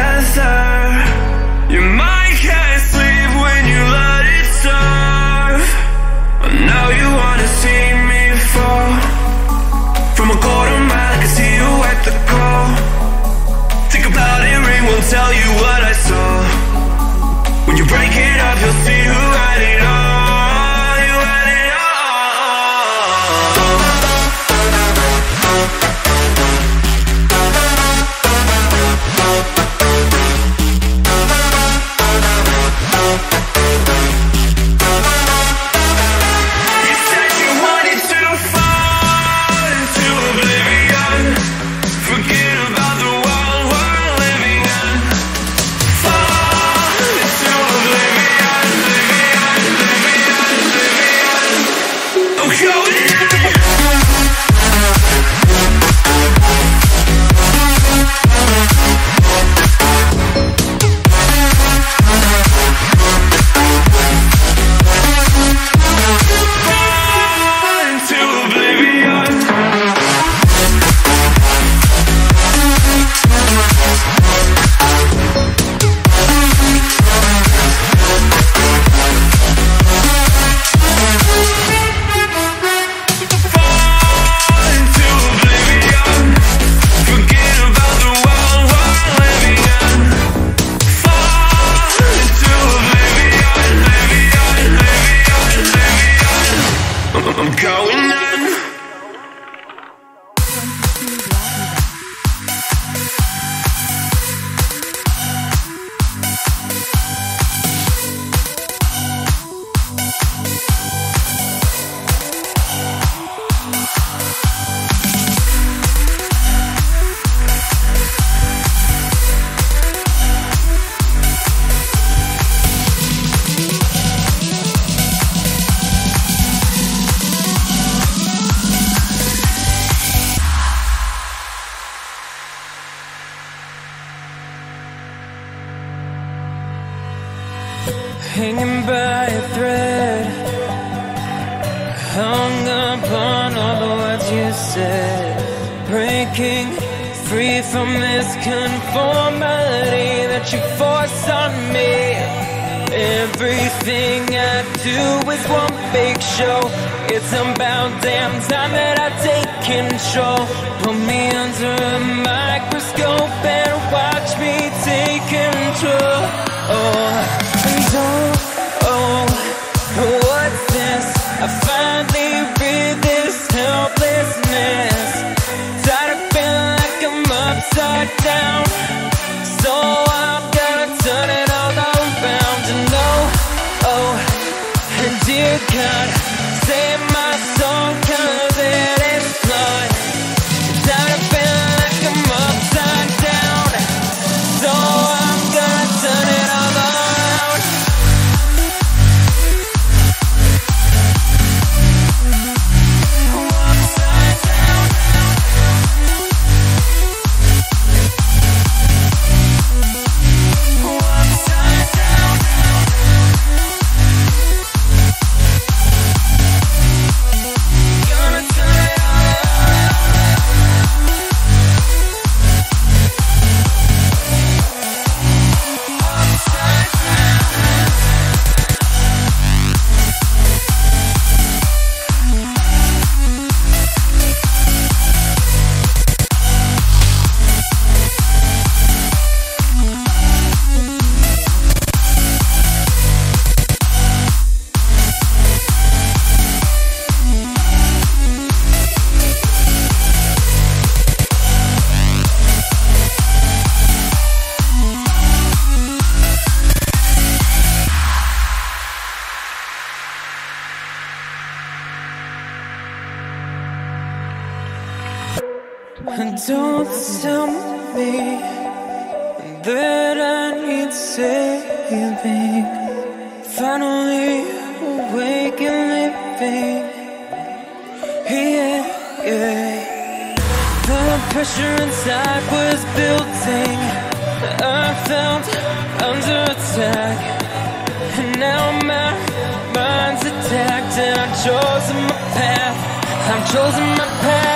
together hanging by a thread, hung upon all the words you said, breaking free from this conformity that you force on me. Everything I do is one big show. It's about damn time that I take control. Put me under a microscope and watch me take control. Oh. Don't tell me that I need saving. Finally awake and living. Yeah, yeah. The pressure inside was building. I felt under attack. And now my mind's attacked, and I've chosen my path. I've chosen my path.